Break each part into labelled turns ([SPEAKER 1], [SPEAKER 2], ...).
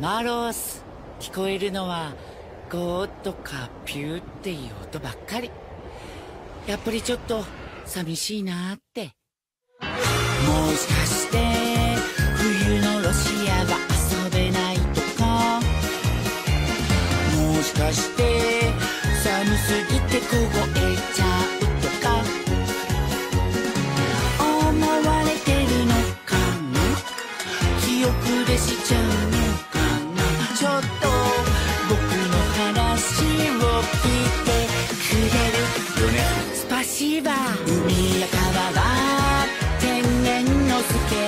[SPEAKER 1] マロス聞こえるのはゴーとかピューっていう音ばっかり。やっぱりちょっと寂しいなって。もしかして冬のロシアは遊べないとか？もしかして寒すぎて凍えちゃうとか？思われてるのかな？記憶でしちゃうのは海や川は天然のスケ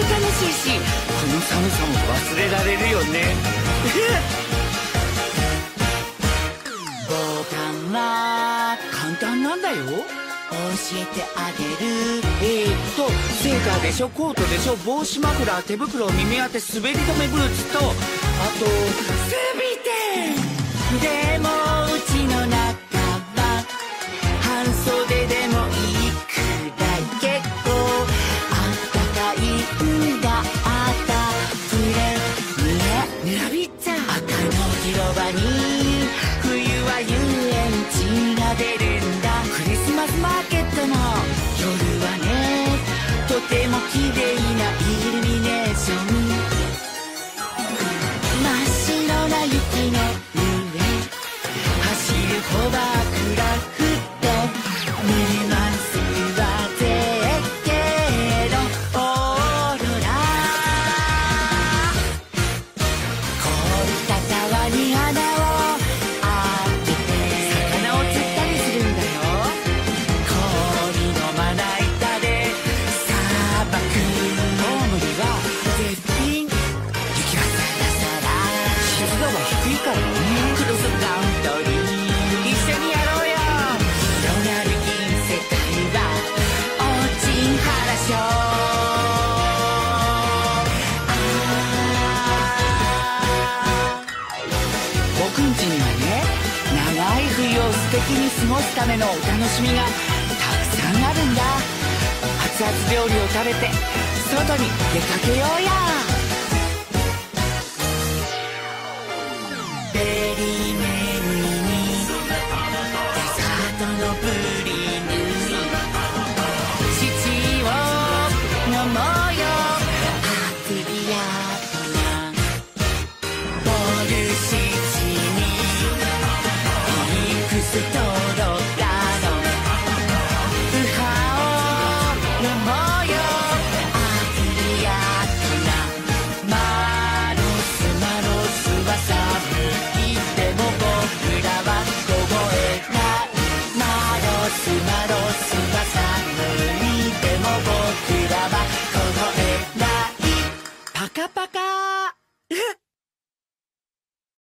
[SPEAKER 1] 楽しいしこの寒さも忘れられるよね防寒は簡単なんだよ教えてあげるえー、っとセーターでしょコートでしょ帽子マフラー手袋耳当て滑り止めブーツとあと全てでば暗に過ごすためのお楽しみがたくさんあるんだ。熱々料理を食べて外に出かけようや。ベリー